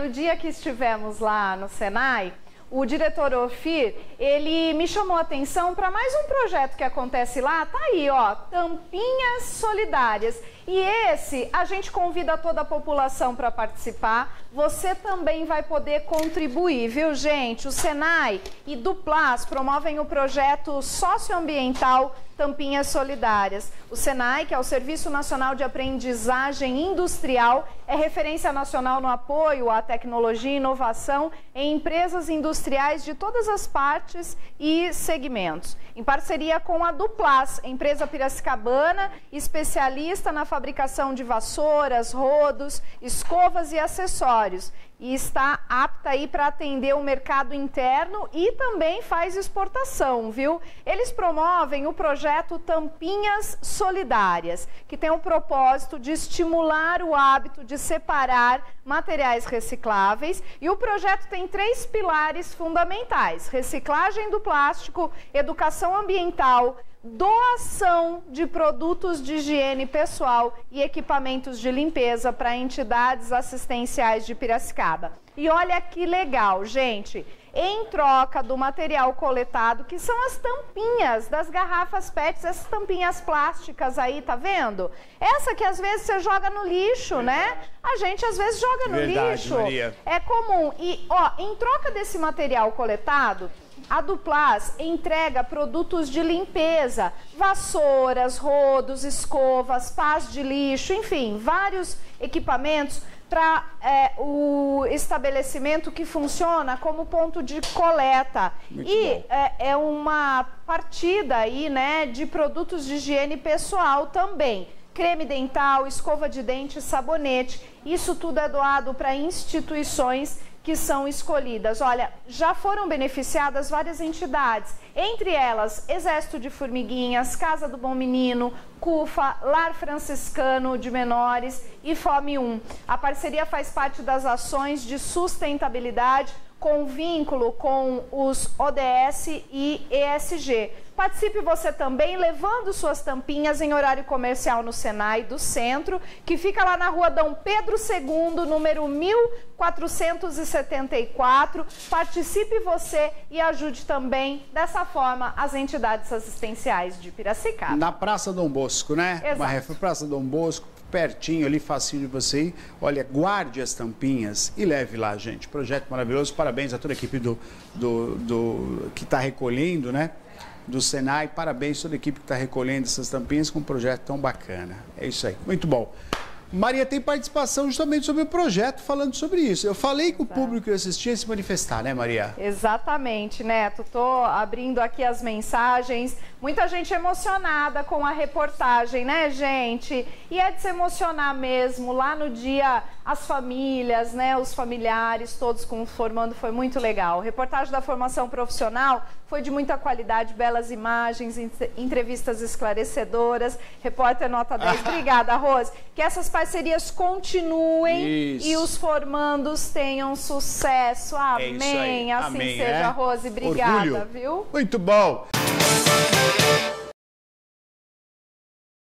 No dia que estivemos lá no Senai, o diretor Ofir, ele me chamou a atenção para mais um projeto que acontece lá, tá aí, ó, Tampinhas Solidárias. E esse a gente convida toda a população para participar. Você também vai poder contribuir, viu, gente? O Senai e Duplas promovem o projeto socioambiental Tampinhas Solidárias. O Senai, que é o Serviço Nacional de Aprendizagem Industrial, é referência nacional no apoio à tecnologia e inovação em empresas industriais de todas as partes e segmentos. Em parceria com a Duplas, empresa piracicabana, especialista na fabricação de vassouras, rodos, escovas e acessórios. E está apta aí para atender o mercado interno e também faz exportação, viu? Eles promovem o projeto Tampinhas Solidárias, que tem o propósito de estimular o hábito de separar materiais recicláveis. E o projeto tem três pilares fundamentais: reciclagem do plástico, educação ambiental doação de produtos de higiene pessoal e equipamentos de limpeza para entidades assistenciais de Piracicaba. E olha que legal, gente! Em troca do material coletado, que são as tampinhas das garrafas PETs, essas tampinhas plásticas aí, tá vendo? Essa que às vezes você joga no lixo, né? A gente às vezes joga no Verdade, lixo. Maria. É comum. E, ó, em troca desse material coletado, a Duplas entrega produtos de limpeza, vassouras, rodos, escovas, pás de lixo, enfim, vários equipamentos para é, o estabelecimento que funciona como ponto de coleta. Muito e é, é, uma partida aí, né, de produtos de higiene pessoal também. Creme dental, escova de dente, sabonete. Isso tudo é doado para instituições que são escolhidas. Olha, já foram beneficiadas várias entidades, entre elas Exército de Formiguinhas, Casa do Bom Menino, CUFA, Lar Franciscano de Menores e Fome 1. A parceria faz parte das ações de sustentabilidade com vínculo com os ODS e ESG. Participe você também levando suas tampinhas em horário comercial no Senai do Centro, que fica lá na rua Dom Pedro II, número 1474. Participe você e ajude também, dessa forma, as entidades assistenciais de Piracicaba. Na Praça Dom Bosco, né? Exato. Uma Praça Dom Bosco, pertinho ali, facinho de você ir. Olha, guarde as tampinhas e leve lá, gente. Projeto maravilhoso. Parabéns a toda a equipe do, do, do que está recolhendo, né? Do Senai. Parabéns a toda a equipe que está recolhendo essas tampinhas com um projeto tão bacana. É isso aí. Muito bom. Maria tem participação justamente sobre o projeto, falando sobre isso. Eu falei que o público que assistia se manifestar, né, Maria? Exatamente, Neto. Estou abrindo aqui as mensagens. Muita gente emocionada com a reportagem, né, gente? E é de se emocionar mesmo. Lá no dia, as famílias, né, os familiares, todos formando, foi muito legal. Reportagem da formação profissional foi de muita qualidade, belas imagens, entrevistas esclarecedoras. Repórter nota 10. Obrigada, Rose. Que essas parcerias continuem Isso. e os formandos tenham sucesso. Amém. É assim Amém, seja, é? Rose. Obrigada, Orgulho. viu? Muito bom.